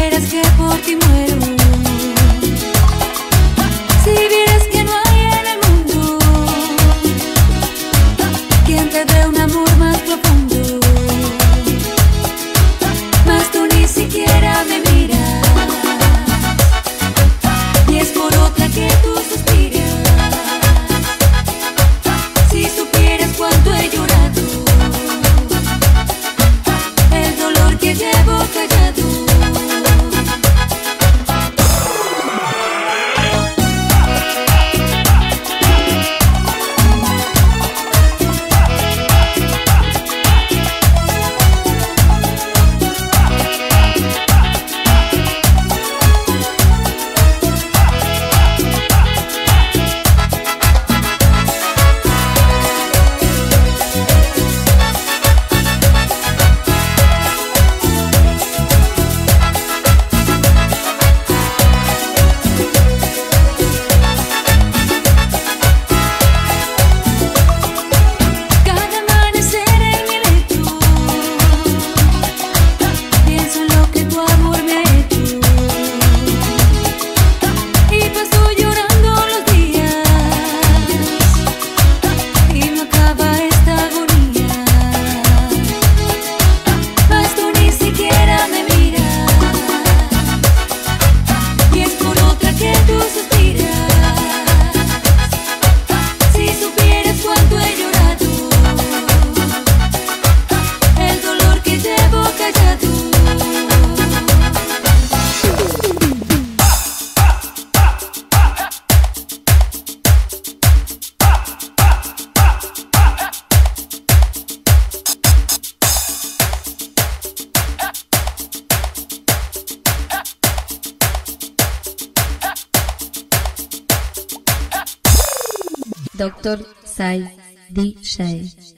creerás que por ti Doctor Sai DJ.